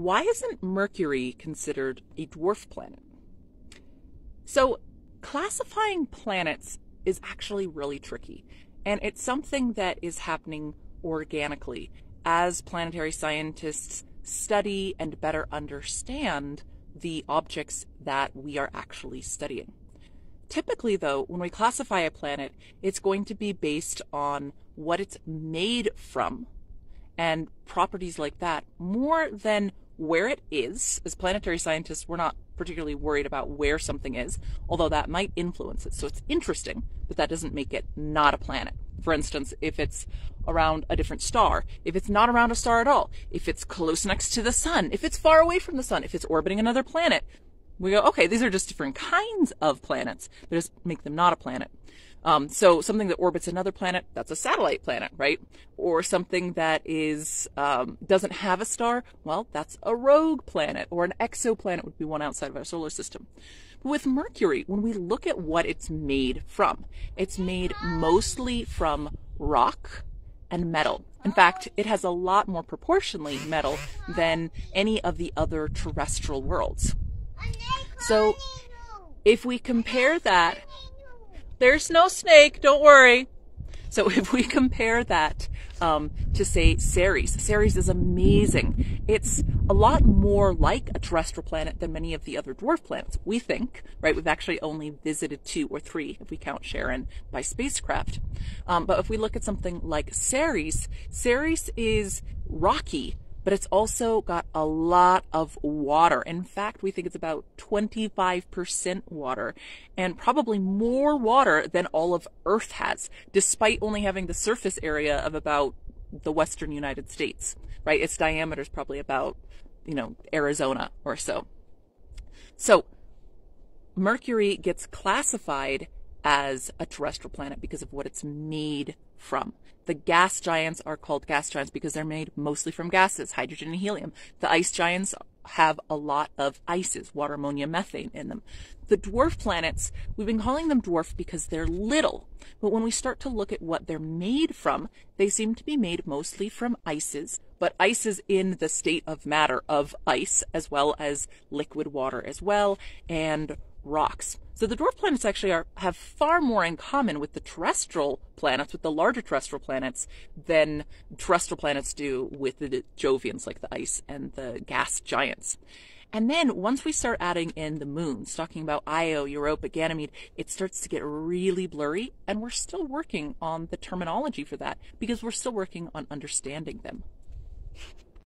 why isn't Mercury considered a dwarf planet? So, classifying planets is actually really tricky, and it's something that is happening organically as planetary scientists study and better understand the objects that we are actually studying. Typically, though, when we classify a planet, it's going to be based on what it's made from and properties like that more than where it is. As planetary scientists, we're not particularly worried about where something is, although that might influence it. So it's interesting, but that doesn't make it not a planet. For instance, if it's around a different star, if it's not around a star at all, if it's close next to the sun, if it's far away from the sun, if it's orbiting another planet, we go, okay, these are just different kinds of planets. That just make them not a planet. Um, so something that orbits another planet, that's a satellite planet, right? Or something that is um, doesn't have a star, well, that's a rogue planet, or an exoplanet would be one outside of our solar system. But with Mercury, when we look at what it's made from, it's made mostly from rock and metal. In fact, it has a lot more proportionally metal than any of the other terrestrial worlds. So if we compare that, there's no snake, don't worry. So if we compare that um, to say Ceres, Ceres is amazing. It's a lot more like a terrestrial planet than many of the other dwarf planets. We think, right? We've actually only visited two or three if we count Charon by spacecraft. Um, but if we look at something like Ceres, Ceres is rocky but it's also got a lot of water. In fact, we think it's about 25% water and probably more water than all of Earth has, despite only having the surface area of about the western United States, right? Its diameter is probably about, you know, Arizona or so. So, Mercury gets classified as a terrestrial planet because of what it's made from. The gas giants are called gas giants because they're made mostly from gases, hydrogen and helium. The ice giants have a lot of ices, water, ammonia, methane in them. The dwarf planets, we've been calling them dwarf because they're little. But when we start to look at what they're made from, they seem to be made mostly from ices, but ices in the state of matter of ice, as well as liquid water as well, and rocks. So the dwarf planets actually are, have far more in common with the terrestrial planets, with the larger terrestrial planets, than terrestrial planets do with the Jovians, like the ice and the gas giants. And then once we start adding in the moons, talking about Io, Europa, Ganymede, it starts to get really blurry, and we're still working on the terminology for that because we're still working on understanding them.